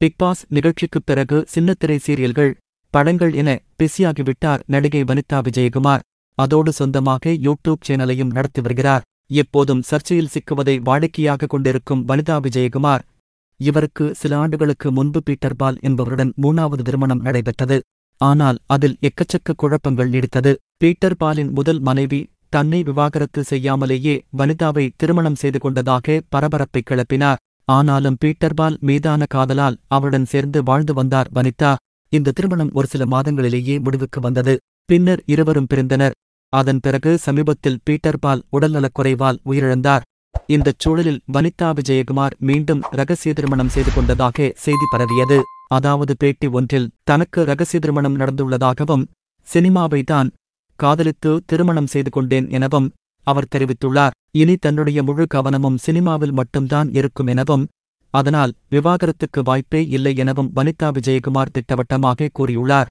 Bigg Boss நிகழ்ச்சிக்குப் பிறகு சின்னத்திரை சீரியல்கள் படங்கள் என பிஸியாகிவிட்டார் நடிகை வனிதா விஜயகுமார். அதோடு சொந்தமாக யூடியூப் சேனலையும் நடத்தி வருகிறார். எப்போதும் சர்ச்சையில் சிக்குவதை வாடிக்கையாக கொண்டிருக்கும் வனிதா விஜயகுமார் இவருக்கு சில ஆண்டுகளுக்கு முன்பு பீட்டர் பால் என்பவருடன் மூணாவது திருமணம் நடைபெற்றது. ஆனால் அதில் எக்கச்சக்க குழப்பங்கள் நீடித்தது. பீட்டர் பாலின் முதல் மனைவி தன்னை விவாகரத்து செய்யாமலேயே வனிதாவை திருமணம் செய்து கொண்டதாக பரபரப்பை கிளப்பினார். ஆனாலும் பீட்டர்பால் மீதான காதலால் அவருடன் சேர்ந்து வாழ்ந்து வந்தார் வனிதா. இந்த திருமணம் ஒரு சில மாதங்களிலேயே முடிவுக்கு வந்தது. பின்னர் இருவரும் பிரிந்தனர். அதன் பிறகு சமீபத்தில் பீட்டர்பால் உடல்நலக்குறைவால் உடல்நலக் குறைவால் உயிரிழந்தார். இந்தச் சூழலில் வனிதா விஜயகுமார் மீண்டும் ரகசிய திருமணம் செய்து கொண்டதாக செய்தி பரவியது. அதாவது பேட்டி ஒன்றில் தனக்கு ரகசிய திருமணம் நடந்துள்ளதாகவும் சினிமாவை தான் காதலித்து திருமணம் செய்து கொண்டேன் எனவும் அவர் தெரிவித்துள்ளார். இனி தன்னுடைய முழு கவனமும் சினிமாவில் மட்டும்தான் இருக்கும் எனவும் அதனால் விவாகரத்துக்கு வாய்ப்பே இல்லை எனவும் வனிதா விஜயகுமார் திட்டவட்டமாக கூறியுள்ளார்.